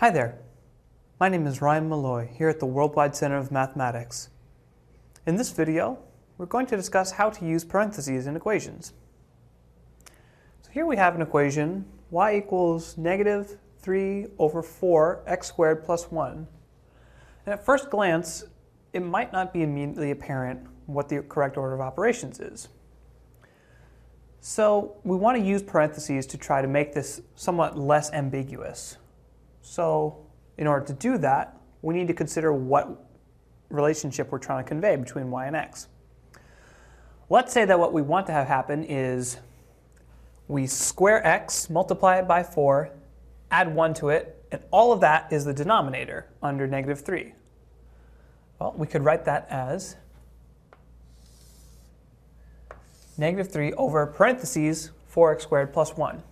Hi there. My name is Ryan Malloy here at the Worldwide Center of Mathematics. In this video, we're going to discuss how to use parentheses in equations. So here we have an equation y equals negative 3 over 4 x squared plus 1. And at first glance, it might not be immediately apparent what the correct order of operations is. So we want to use parentheses to try to make this somewhat less ambiguous. So in order to do that, we need to consider what relationship we're trying to convey between y and x. Let's say that what we want to have happen is we square x, multiply it by 4, add 1 to it, and all of that is the denominator under negative 3. Well, we could write that as negative 3 over parentheses 4x squared plus 1.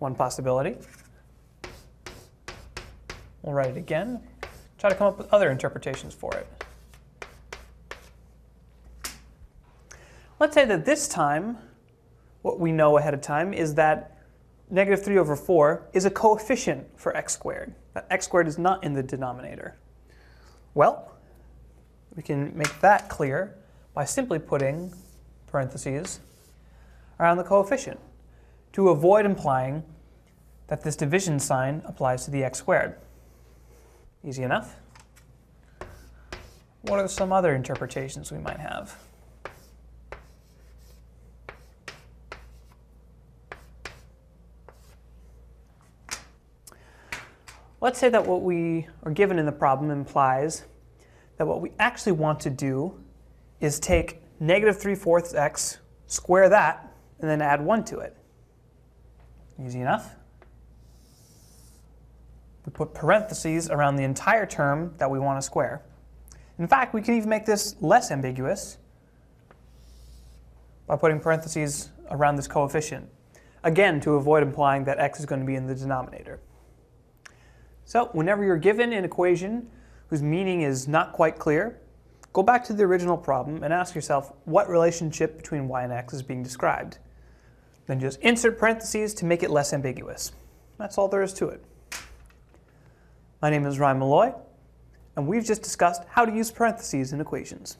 One possibility. We'll write it again. Try to come up with other interpretations for it. Let's say that this time, what we know ahead of time is that negative 3 over 4 is a coefficient for x squared. That x squared is not in the denominator. Well, we can make that clear by simply putting parentheses around the coefficient to avoid implying that this division sign applies to the x squared. Easy enough. What are some other interpretations we might have? Let's say that what we are given in the problem implies that what we actually want to do is take negative 3 fourths x, square that, and then add 1 to it. Easy enough. We put parentheses around the entire term that we want to square. In fact, we can even make this less ambiguous by putting parentheses around this coefficient, again to avoid implying that x is going to be in the denominator. So whenever you're given an equation whose meaning is not quite clear, go back to the original problem and ask yourself what relationship between y and x is being described. Then just insert parentheses to make it less ambiguous. That's all there is to it. My name is Ryan Malloy, and we've just discussed how to use parentheses in equations.